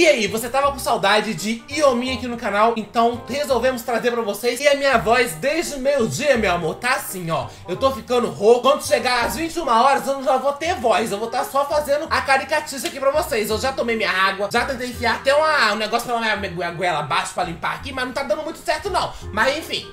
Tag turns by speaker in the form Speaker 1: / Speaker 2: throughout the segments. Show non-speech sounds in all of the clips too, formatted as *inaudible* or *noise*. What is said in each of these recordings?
Speaker 1: E aí, você tava com saudade de Iomi aqui no canal, então resolvemos trazer pra vocês. E a minha voz desde o meio-dia, meu amor, tá assim, ó. Eu tô ficando rouco. Quando chegar às 21 horas, eu não já vou ter voz. Eu vou estar tá só fazendo a caricatice aqui pra vocês. Eu já tomei minha água, já tentei enfiar até uma, um negócio pra minha, minha goela abaixo pra limpar aqui, mas não tá dando muito certo não. Mas enfim.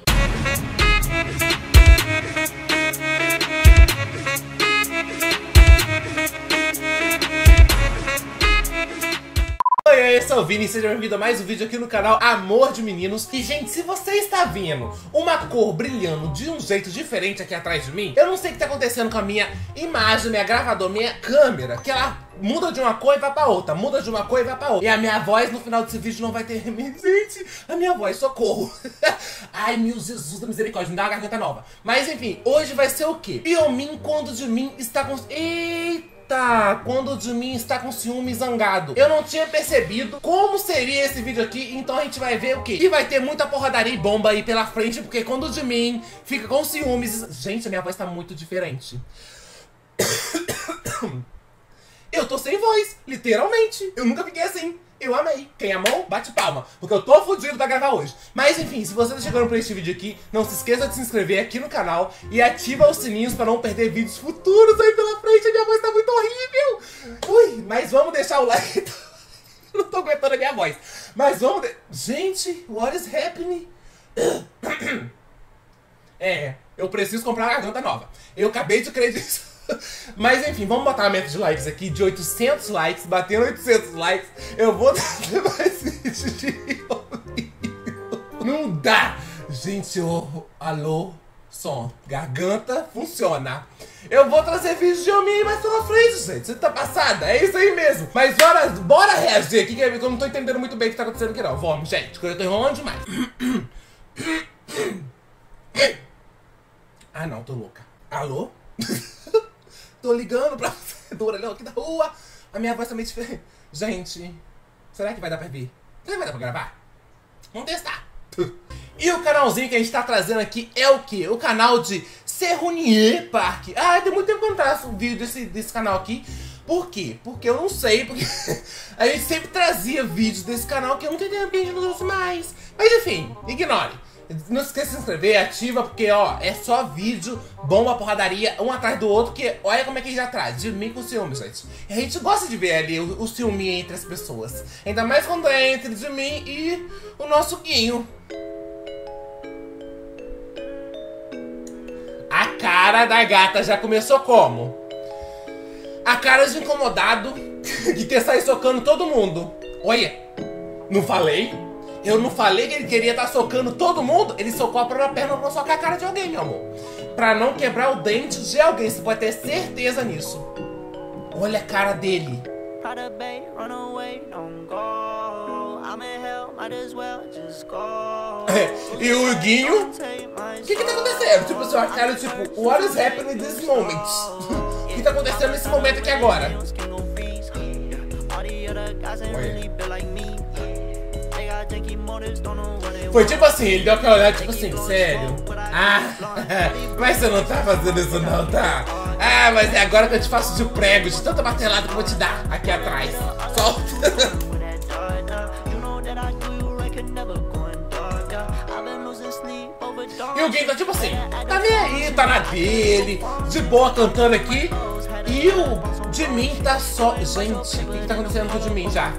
Speaker 1: Oi, eu o Vini e seja bem-vindo a mais um vídeo aqui no canal Amor de Meninos. E, gente, se você está vendo uma cor brilhando de um jeito diferente aqui atrás de mim, eu não sei o que está acontecendo com a minha imagem, minha gravadora, minha câmera, que ela muda de uma cor e vai pra outra, muda de uma cor e vai pra outra. E a minha voz no final desse vídeo não vai ter... *laughs* Gente, a minha voz, socorro. *laughs* Ai, meu Jesus da misericórdia, me dá uma garganta nova. Mas, enfim, hoje vai ser o quê? Piomin quando de mim está com... Eita! Eita, quando o Jimin está com ciúme zangado. Eu não tinha percebido como seria esse vídeo aqui, então a gente vai ver o quê? E vai ter muita porradaria e bomba aí pela frente, porque quando o Jimin fica com ciúmes... Gente, a minha voz tá muito diferente. *coughs* Eu tô sem voz, literalmente. Eu nunca fiquei assim. Eu amei. Quem amou, bate palma. Porque eu tô fudido pra gravar hoje. Mas enfim, se você tá chegando por este vídeo aqui, não se esqueça de se inscrever aqui no canal e ativa os sininhos pra não perder vídeos futuros aí pela frente. A minha voz tá muito horrível. Ui, mas vamos deixar o like. *laughs* não tô aguentando a minha voz. Mas vamos... De... Gente, what is happening? *coughs* é, eu preciso comprar uma garganta nova. Eu acabei de acreditar. *laughs* Mas enfim, vamos botar a meta de likes aqui de 800 likes. Batendo 800 likes, eu vou *laughs* trazer mais vídeos de Não dá! Gente, alô, som, garganta, funciona. Eu vou trazer vídeos de homem mais pela frente, gente. Você tá passada? É isso aí mesmo. Mas bora, bora reagir aqui, que eu não tô entendendo muito bem o que tá acontecendo aqui não. Vamos, gente, que eu tô enrolando demais. *coughs* ah, não, tô louca. Alô? *laughs* Tô ligando pra *laughs* você do orelhão aqui da rua. A minha voz tá meio diferente. Gente, será que vai dar pra vir? Será que vai dar pra gravar? Vamos testar. E o canalzinho que a gente tá trazendo aqui é o que? O canal de Serrunier Park. Ah, tem muito tempo que eu não traço um vídeo desse, desse canal aqui. Por quê? Porque eu não sei, porque *laughs* a gente sempre trazia vídeos desse canal que eu não tenho não trouxe mais. Mas enfim, ignore. Não esqueça de se inscrever, ativa, porque ó, é só vídeo, bomba, porradaria, um atrás do outro, que olha como é que ele já traz, de mim com ciúme, gente. E a gente gosta de ver ali o, o ciúme entre as pessoas. Ainda mais quando é entre de mim e o nosso Guinho. A cara da gata já começou como? A cara de incomodado *laughs* de ter saído socando todo mundo. Olha, não falei? Eu não falei que ele queria estar tá socando todo mundo? Ele socou a própria perna pra socar a cara de alguém, meu amor. Pra não quebrar o dente de alguém. Você pode ter certeza nisso. Olha a cara dele. É, e o Guinho? O que que tá acontecendo? Tipo, a cara tipo, what is happening this moment? O que tá acontecendo nesse momento aqui agora? Olha. Foi tipo assim, ele deu aquela olhada, tipo assim, sério? Ah, *laughs* mas você não tá fazendo isso não, tá? Ah, mas é agora que eu te faço de prego, de tanta martelada que eu vou te dar aqui atrás. Solta. E o Game tá tipo assim, tá nem aí, tá na dele, de boa cantando aqui. E o de mim tá só. Gente, o que, que tá acontecendo com o de mim já?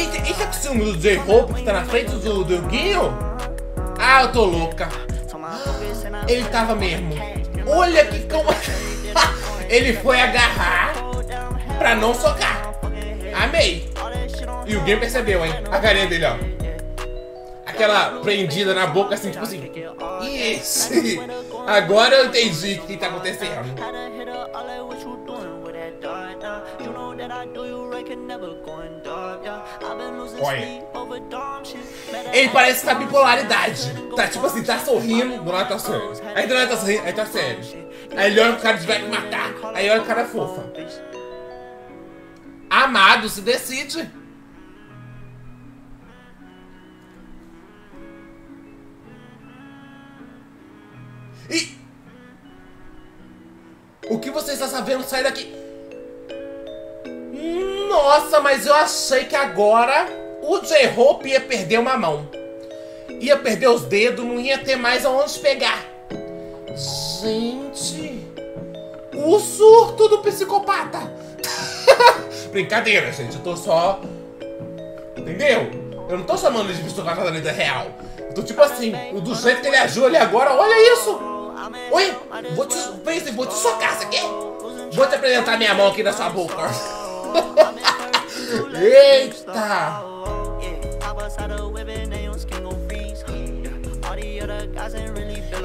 Speaker 1: Esse é o ciúme do J-Hope que tá na frente do, do Guinho? Ah, eu tô louca. Ele tava mesmo. Olha que como... *laughs* Ele foi agarrar pra não socar. Amei. E o Game percebeu, hein? A carinha dele, ó. Aquela prendida na boca, assim, tipo assim. Isso. *laughs* Agora eu entendi o que tá acontecendo. Olha. Ele parece que tá bipolaridade. Tá tipo assim, tá sorrindo, do lado tá sério. Aí do lado tá sorrindo, aí tá sério. Aí ele olha pro cara de vai me matar. Aí olha o cara fofa. Amado, se decide. E O que você está sabendo? Sai daqui. Nossa, mas eu achei que agora o J-Hope ia perder uma mão. Ia perder os dedos, não ia ter mais aonde pegar. Gente, o surto do psicopata. *laughs* Brincadeira, gente. Eu tô só. Entendeu? Eu não tô chamando de psicopata da vida real. Eu tô tipo assim, do jeito que ele agiu ali agora, olha isso! Oi, vou te, vou te socar, você quer? Vou te apresentar minha mão aqui na sua boca. *laughs* Eita!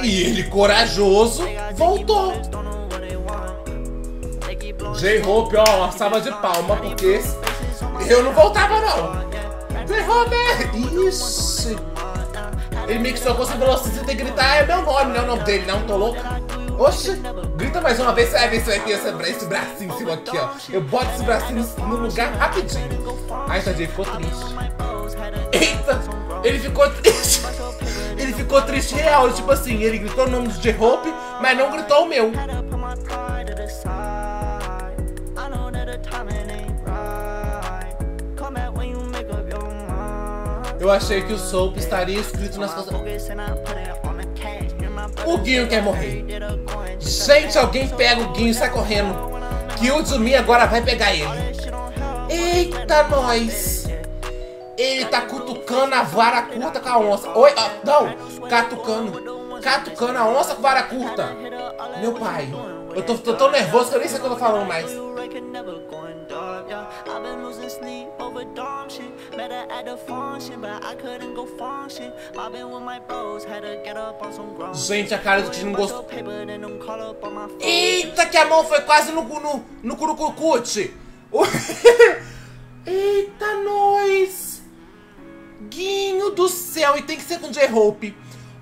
Speaker 1: E ele, corajoso, voltou. J-Hope, ó, salva de palma, porque eu não voltava, não. J-Hope! Ixi! Ele me que falou assim, você tem que gritar, é meu nome, não é o nome dele, não, tô louco. Oxe, grita mais uma vez, você vai ver se vai ter esse, bracinho cima aqui, ó. Eu boto esse bracinho no lugar rapidinho. Ai, tadinho, ficou triste. Eita, ele ficou triste. *laughs* Ele ficou triste real, tipo assim, ele gritou o nome do J-Hope, mas não gritou o meu. Eu achei que o Soap estaria escrito nas costas. O Guinho quer morrer. Gente, alguém pega o Guinho e sai correndo. Que o Zumi agora vai pegar ele. Eita, nós! Ele tá cutucando a vara curta com a onça. Oi, ah, não! Catucando. Catucando a onça com vara curta. Meu pai. Eu tô, tô tão nervoso que eu nem sei o que eu tô falando mais. Gente, a cara do que não gostou. Eita, que a mão foi quase no, no, no curucucute. *laughs* Eita, nós. Guinho do céu, e tem que ser com J-Hope.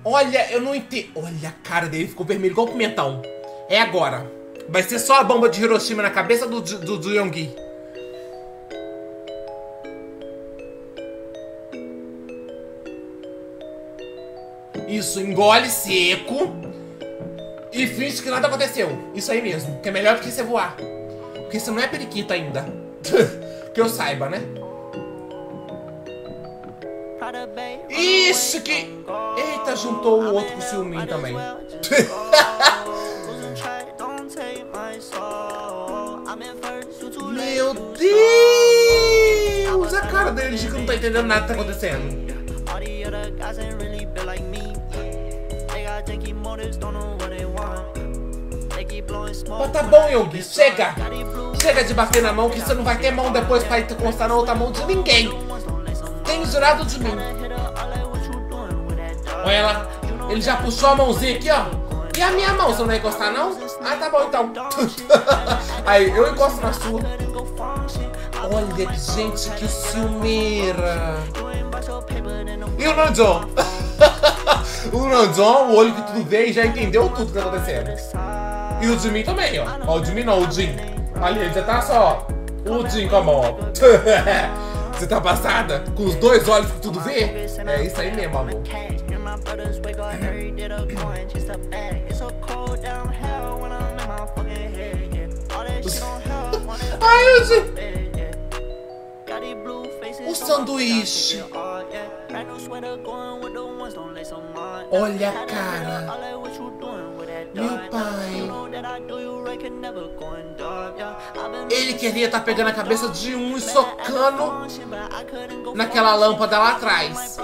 Speaker 1: Olha, eu não entendo. Olha, a cara dele ficou vermelho igual pimentão. É agora. Vai ser só a bomba de Hiroshima na cabeça do, do, do Yonggi. Isso, engole seco. E finge que nada aconteceu. Isso aí mesmo. Que é melhor do que você voar. Porque você não é periquito ainda. *laughs* que eu saiba, né? Ixi, que... Eita, juntou o outro com o ciúminho também. *laughs* Deus! A cara dele de que não tá entendendo nada que tá acontecendo. Mas tá bom, Yogi, chega! Chega de bater na mão que você não vai ter mão depois pra encostar na outra mão de ninguém! Tem jurado de mim! Olha lá, ele já puxou a mãozinha aqui, ó. E a minha mão, você não vai encostar não? Ah, tá bom então. *laughs* Aí, eu encosto na sua. Olha, gente, que ciumeira. E o Nanjon? *laughs* o Nanjon, o olho que tudo vê e já entendeu tudo que tá acontecendo. E o Jimin também, ó. Ó, o Jimin não, o Jin. Ali, ele já tá só. O Jin com a mão, ó. *laughs* Você tá passada? Com os dois olhos que tudo vê? É isso aí mesmo, amor. *laughs* Ai, eu O sanduíche. Olha a cara. Meu pai. Ele queria estar tá pegando a cabeça de um e socando naquela lâmpada lá atrás.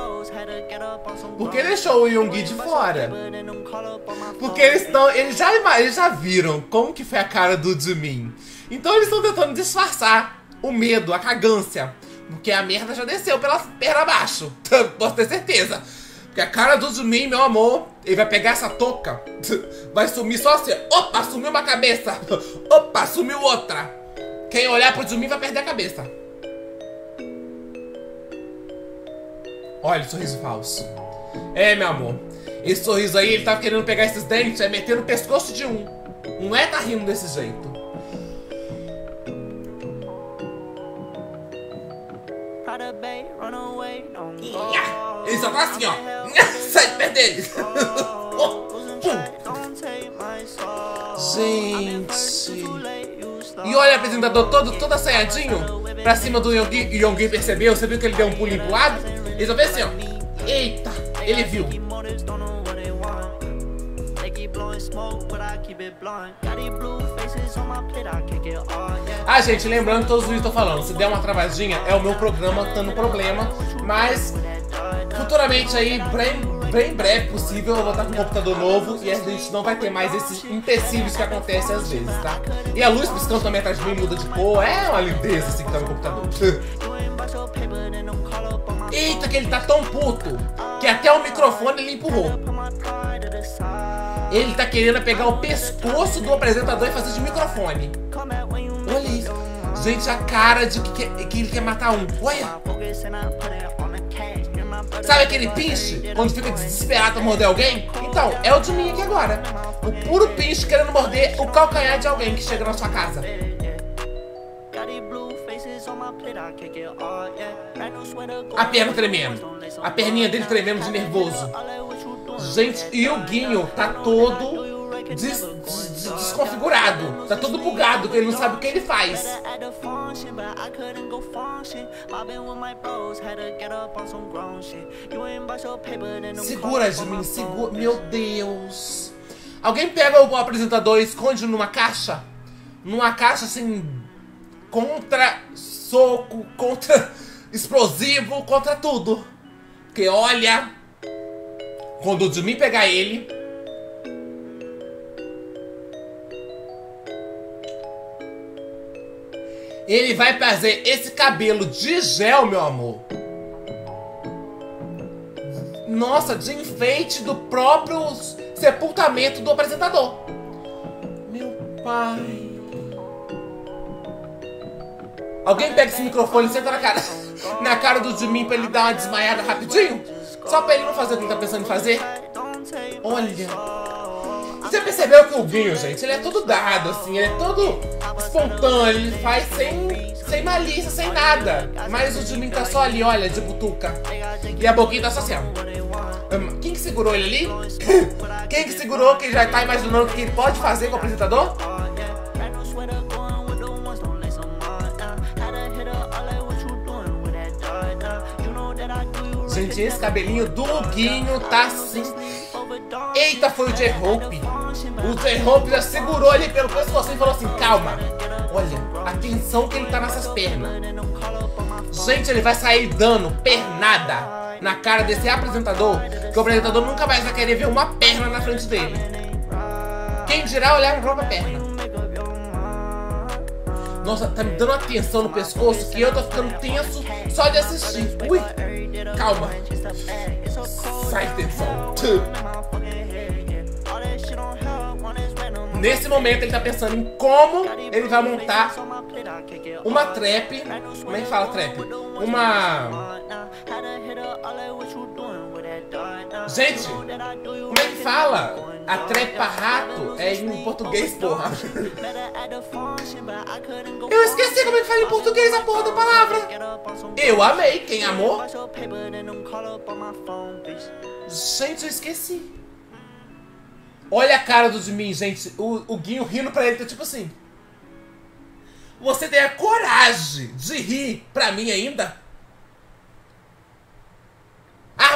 Speaker 1: Por que deixou o Yoongi de fora? Porque eles estão. Eles já, eles já viram como que foi a cara do Jimin. Então eles estão tentando disfarçar o medo, a cagância. Porque a merda já desceu pela perna abaixo. *laughs* Posso ter certeza. Porque a cara do Jimin, meu amor, ele vai pegar essa touca, *laughs* vai sumir só assim. Opa, sumiu uma cabeça. *laughs* Opa, sumiu outra. Quem olhar pro Jimin vai perder a cabeça. Olha o sorriso falso. É, meu amor. Esse sorriso aí, ele tava querendo pegar esses dentes e meter no pescoço de um. Não é tá rindo desse jeito. Ele só tá assim, ó. Sai de perto dele. Gente. E olha o apresentador todo, todo assaiadinho pra cima do Yongi. E Yongi percebeu, você viu que ele deu um pulinho pro lado? Ele só fez assim, ó. Eita, ele viu. Ah, gente, lembrando que todos os vídeos eu tô falando, se der uma travadinha, é o meu programa tendo problema, mas futuramente aí, bem, bem breve possível, eu vou estar com um computador novo e a gente não vai ter mais esses empecilhos que acontecem às vezes, tá? E a luz piscando também atrás de mim muda de cor, é uma lindeza assim que tá no computador. *laughs* Eita, que ele tá tão puto que até o microfone ele empurrou. Ele tá querendo pegar o pescoço do apresentador e fazer de microfone. Olha isso. Gente, a cara de que, que ele quer matar um. Olha. Sabe aquele pinche? Quando fica desesperado pra morder alguém? Então, é o de mim aqui agora. O puro pinche querendo morder o calcanhar de alguém que chega na sua casa. A perna tremendo. A perninha dele tremendo de nervoso. Gente, e o Guinho tá todo des, des, desconfigurado. Tá todo bugado, ele não sabe o que ele faz. Segura de mim, segura. Meu Deus. Alguém pega o apresentador e esconde numa caixa? Numa caixa assim. Contra soco, contra explosivo, contra tudo. Porque olha. Quando o Jimmy pegar ele. Ele vai fazer esse cabelo de gel, meu amor. Nossa, de enfeite do próprio sepultamento do apresentador. Meu pai. Alguém pega esse microfone e senta na cara, na cara do Jimmy pra ele dar uma desmaiada rapidinho? Só pra ele não fazer o que ele tá pensando em fazer? Olha. Você percebeu que o Guinho, gente, ele é todo dado, assim, ele é todo espontâneo, ele faz sem, sem malícia, sem nada. Mas o Jimin tá só ali, olha, de butuca. E a boquinha tá só assim, ó. Quem que segurou ele ali? *laughs* Quem que segurou que já tá imaginando o que ele pode fazer com o apresentador? Gente, esse cabelinho do Guinho tá assim. Eita, foi o J-Hope. O J-Hope já segurou ele pelo pescoço e falou assim: calma. Olha, atenção que ele tá nessas pernas. Gente, ele vai sair dando pernada na cara desse apresentador. Que o apresentador nunca mais vai querer ver uma perna na frente dele. Quem dirá olhar pra própria perna. Nossa, tá me dando uma tensão no pescoço que eu tô ficando tenso só de assistir. Ui, calma. Sai tensão. Nesse momento ele tá pensando em como ele vai montar uma trap. Como é que fala trap? Uma. Gente, como é que fala? A trepa rato é em português, porra. Eu esqueci como é que fala em português a porra da palavra. Eu amei. Quem amou? Gente, eu esqueci. Olha a cara do Jimin, gente. O, o Guinho rindo pra ele, tá tipo assim. Você tem a coragem de rir pra mim ainda?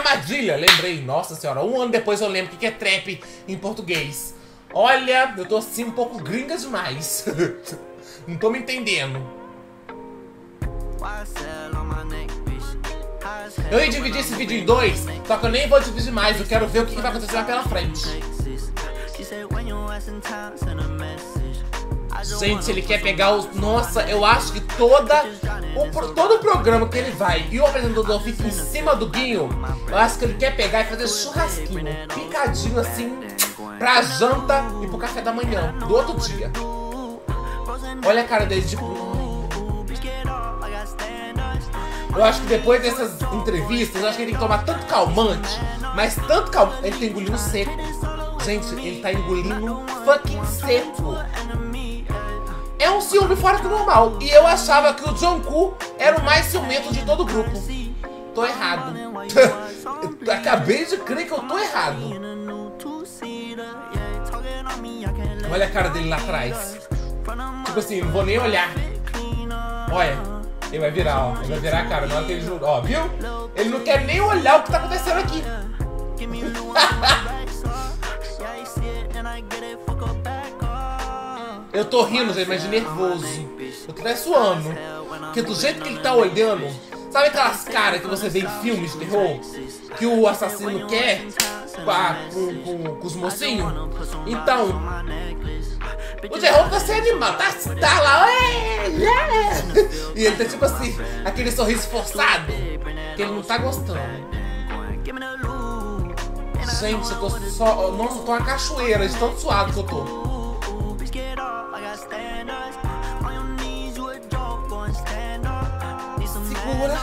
Speaker 1: Armadilha, lembrei. Nossa senhora, um ano depois eu lembro o que é trap em português. Olha, eu tô assim um pouco gringa demais. *laughs* Não tô me entendendo. Eu ia dividir esse vídeo em dois, só que eu nem vou dividir mais. Eu quero ver o que vai acontecer lá pela frente. Gente, ele quer pegar os. Nossa, eu acho que toda. O, todo o programa que ele vai e o apresentador fica em cima do Guinho, eu acho que ele quer pegar e fazer churrasquinho, picadinho assim, pra janta e pro café da manhã, do outro dia. Olha a cara dele, tipo. Eu acho que depois dessas entrevistas, eu acho que ele tem que tomar tanto calmante, mas tanto calmante. Ele tem engolindo seco. Gente, ele tá engolindo fucking seco. É um ciúme fora do normal. E eu achava que o Jungkook era o mais ciumento de todo o grupo. Tô errado. *laughs* Acabei de crer que eu tô errado.
Speaker 2: Olha a cara dele lá atrás. Tipo assim, não vou nem olhar. Olha, ele vai virar, ó. Ele vai virar a cara na hora que ele Ó, viu? Ele não quer nem olhar o que tá acontecendo aqui. Eu tô rindo, mas de nervoso. Eu tô até suando. Porque do jeito que ele tá olhando, sabe aquelas caras que você vê em filmes de terror? Que o assassino quer com, com, com, os mocinhos? Então, o terror tá se animando, tá, tá lá, é, é. E ele tá tipo assim, aquele sorriso forçado, que ele não tá gostando. Gente, eu tô só. Nossa, eu tô uma cachoeira de tão suado que eu tô. Segura,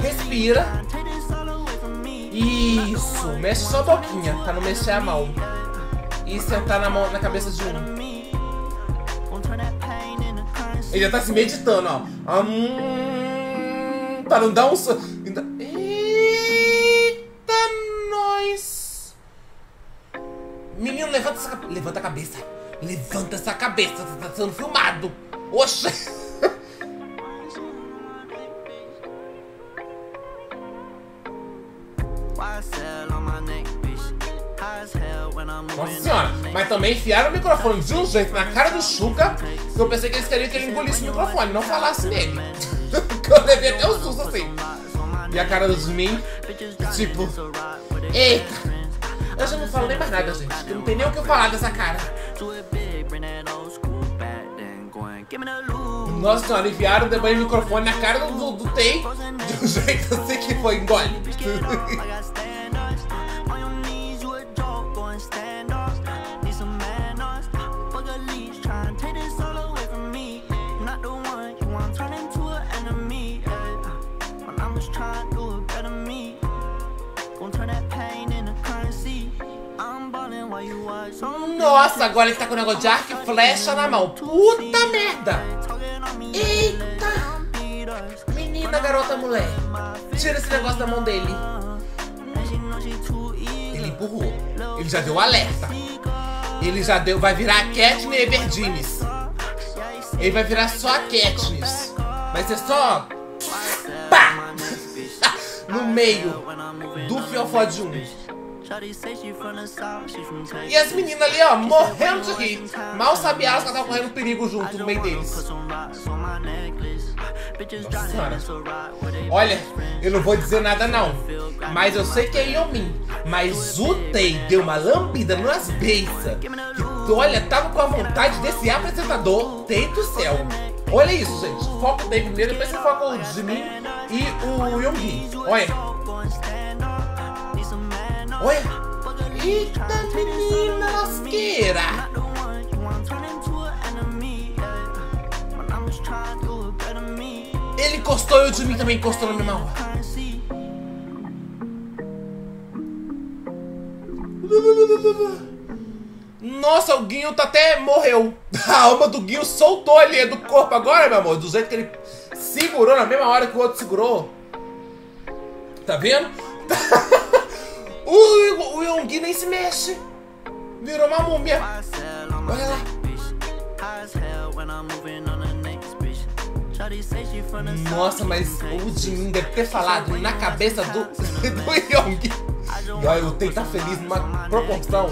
Speaker 2: respira. Isso, mexe só a boquinha, pra não mexer a mão. E sentar na, mão, na cabeça de um. Ele já tá se meditando, ó. Hum, pra não dar um. Eita, nós! Menino, levanta essa, levanta a cabeça. Levanta essa cabeça, você tá sendo filmado. Oxe! Mas também enfiaram o microfone de um jeito na cara do Chuca que eu pensei que eles queriam que ele engolisse o microfone, não falasse nele. *laughs* que eu levei até um susto assim. E a cara dos mim, tipo, eita. Eu já não falo nem mais nada, gente. Eu não tem nem o que eu falar dessa cara. Nossa senhora, enfiaram também o microfone na cara do, do, do Tay de um jeito assim que foi engole. *laughs* Nossa, agora ele tá com o negócio de arco e flecha na mão. Puta merda! Eita! Menina, garota, mulher. Tira esse negócio da mão dele. Ele empurrou. Ele já deu alerta. Ele já deu. Vai virar a Katniss Everdines. Ele vai virar só a Katniss. Vai ser só. Pá! *laughs* no meio do fiofó de um. E as meninas ali, ó, morrendo de rir. Mal sabia elas que ela tava correndo perigo junto no meio deles. Nossa senhora. Olha, eu não vou dizer nada não. Mas eu sei que é Yomin. Mas o Tei deu uma lambida nas beiças. Que, olha, tava com a vontade desse apresentador. Tei do céu. Olha isso, gente. Foca o Tei primeiro, depois você foca o Jimin e o Yonggi. Olha. Olha! Eita, menina! Ele encostou e o Jimmy também encostou na mesma hora. Nossa, o Guinho tá até morreu. *laughs* A alma do Guinho soltou ali do corpo agora, meu amor. Do jeito que ele segurou na mesma hora que o outro segurou. Tá vendo? *laughs* O, o Yonggi nem se mexe. Virou uma múmia. Olha lá. Nossa, mas o Jimin deve ter falado na cabeça do, *laughs* do Yonggi. E olha, o Tei tá feliz numa proporção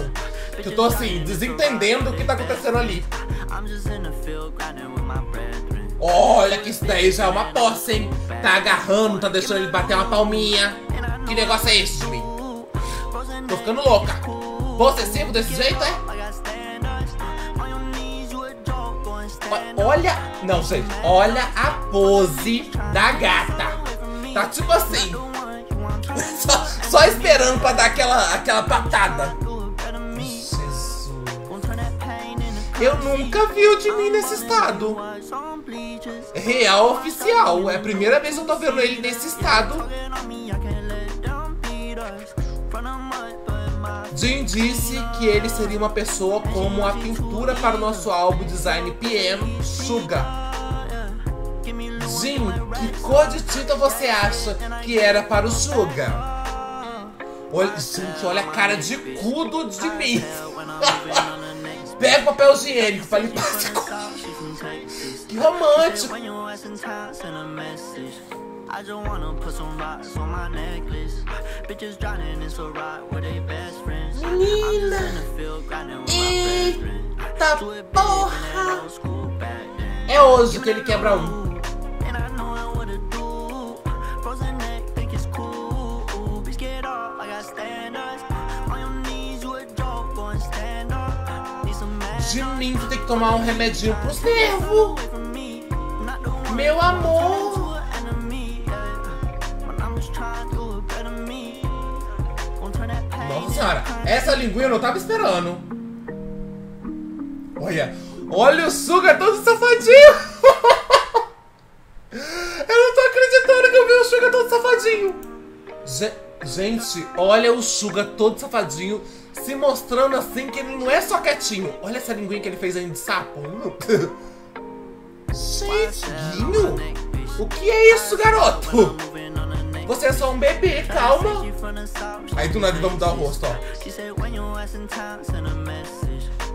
Speaker 2: que eu tô assim, desentendendo o que tá acontecendo ali. Olha que isso daí já é uma posse, hein? Tá agarrando, tá deixando ele bater uma palminha. Que negócio é esse, Jimin? Tô ficando louca. Possessivo desse jeito, é? Olha. Não, gente. Olha a pose da gata. Tá tipo assim. *laughs* Só, só esperando pra dar aquela, aquela patada. Jesus. Eu nunca vi o mim nesse estado. Real oficial. É a primeira vez que eu tô vendo ele nesse estado. Jim disse que ele seria uma pessoa como a pintura para o nosso álbum design PM Sugar. Jim, que cor de tinta você acha que era para o Sugar? Olha, gente, olha a cara de cudo de mim. *laughs* Pega papel higiênico pra limpar. Que romântico. I just wanna put some rocks on my necklace. Bitches drowning in so rock with they best friends. Menina! Eita porra! É hoje que ele quebra um. De mim, tu tem que tomar um remedinho pros nervos. Meu amor. Essa linguinha eu não tava esperando. Olha, olha o Suga todo safadinho. *laughs* eu não tô acreditando que eu vi o Suga todo safadinho. Gente, olha o Suga todo safadinho se mostrando assim que ele não é só quietinho. Olha essa linguinha que ele fez aí de sapo. *laughs* Gente, o que é isso, garoto? Você é só um bebê, calma. Aí do nada vamos dar o rosto, ó.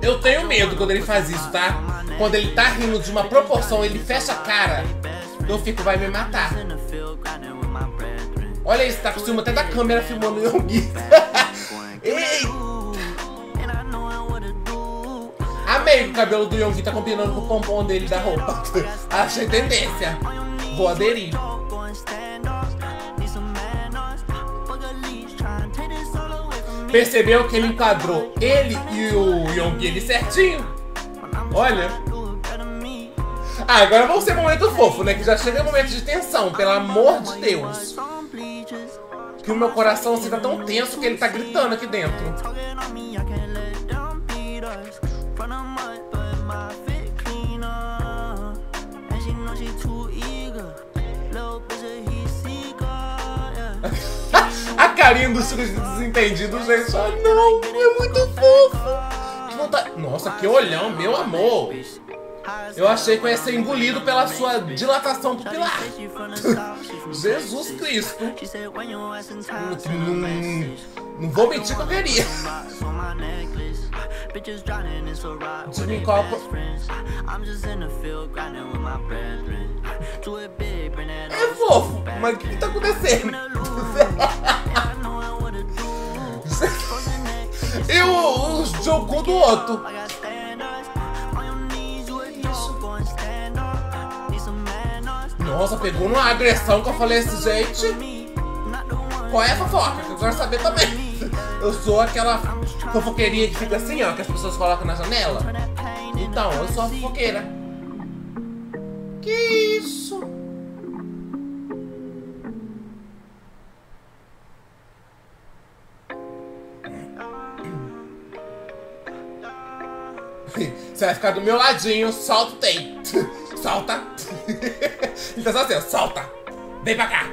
Speaker 2: Eu tenho medo quando ele faz isso, tá? Quando ele tá rindo de uma proporção, ele fecha a cara. Eu fico, vai me matar. Olha isso, tá com ciúme até da câmera filmando o Yongi. *laughs* Ei! Amei que o cabelo do Yongi tá combinando com o pompom dele da roupa. *laughs* Achei tendência. Vou aderir. Percebeu que ele enquadrou ele e o Yong ele certinho? Olha. Ah, agora vamos ser momento fofo, né? Que já chega o momento de tensão, pelo amor de Deus. Que o meu coração assim tá tão tenso que ele tá gritando aqui dentro. A carinha do Suga desentendido, gente. Ah, não, é muito fofo. Nossa, que olhão, meu amor. Eu achei que eu ia ser engolido pela sua dilatação pupilar. *laughs* Jesus Cristo. Não, não, não vou mentir que eu queria. Jimmy Copa. É fofo, mas o que tá acontecendo? *laughs* e o, o Joku do outro. Nossa, pegou numa agressão que eu falei assim, gente. Qual é a fofoca? Eu quero saber também. Eu sou aquela fofoqueirinha que fica assim, ó, que as pessoas colocam na janela. Então, eu sou a fofoqueira. Você vai ficar do meu ladinho, solta o tape. *laughs* Solta. *laughs* então só assim, solta. Vem pra cá.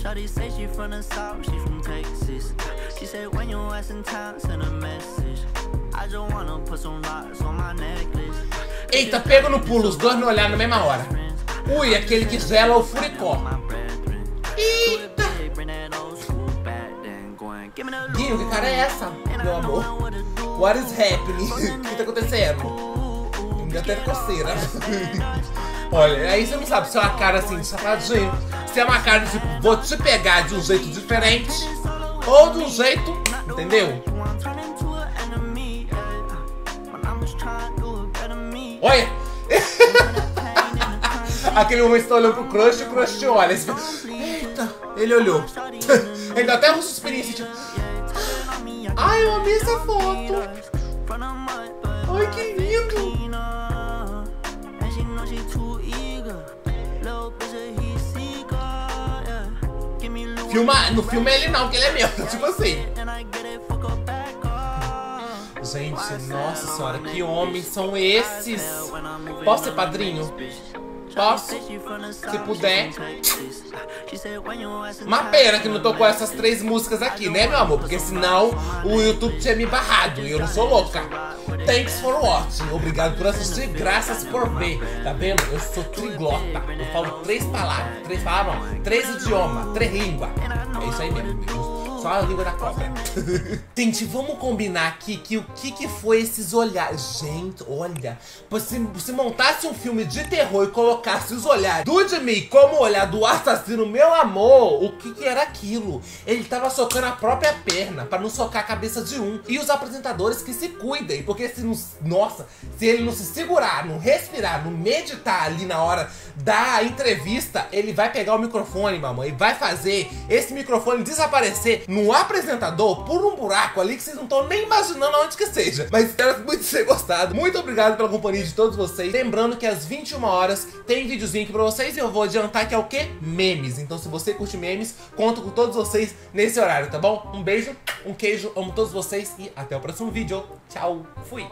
Speaker 2: Shawty say she from the south, she from Texas. She said when ass in town, send a message. I just wanna put some rocks on my necklace. Eita, pego no pulo, os dois me olharam na mesma hora. Ui, aquele que zela o furicó. Eita! Guinho, que cara é essa, meu amor? What is happening? *laughs* O que tá acontecendo? Me até coceira. *laughs* Olha, aí você não sabe se é uma cara assim de safadinho, se é uma cara de tipo, vou te pegar de um jeito diferente, ou de um jeito, entendeu? Olha! *laughs* Aquele momento que você tá olhando pro crush e o crush te olha. Ele olhou. *laughs* ele dá até um suspirinho tipo. *gasps* Ai, eu amei essa foto. Ai, que lindo. Filma, no filme é ele não, que ele é meu. *laughs* Tipo assim. Gente, nossa senhora, que homens são esses? Posso ser padrinho? Posso? Se puder. Uma pena que não tocou essas três músicas aqui, né, meu amor? Porque senão o YouTube tinha me barrado e eu não sou louca. Thanks for watching. Obrigado por assistir, graças por ver. Tá vendo? Eu sou triglota. Eu falo três palavras. Três palavras, não. Três idiomas, três línguas. É isso aí mesmo.
Speaker 1: Só a língua da cobra. *laughs* Gente, vamos combinar aqui que o que, que foi esses olhares. Gente, olha. Se, se montasse um filme de terror e colocasse os olhares do Jimmy como o olhar do assassino, meu amor, o que, que era aquilo? Ele tava socando a própria perna pra não socar a cabeça de um. E os apresentadores que se cuidem, porque se não. Nossa, se ele não se segurar, não respirar, não meditar ali na hora da entrevista, ele vai pegar o microfone, mamãe, e vai fazer esse microfone desaparecer no apresentador por um buraco ali que vocês não estão nem imaginando onde que seja. Mas espero muito ter gostado. Muito obrigado pela companhia de todos vocês. Lembrando que às 21 horas tem videozinho aqui pra vocês e eu vou adiantar que é o que? Memes. Então se você curte memes, conto com todos vocês nesse horário, tá bom? Um beijo, um queijo, amo todos vocês e até o próximo vídeo. Tchau, fui!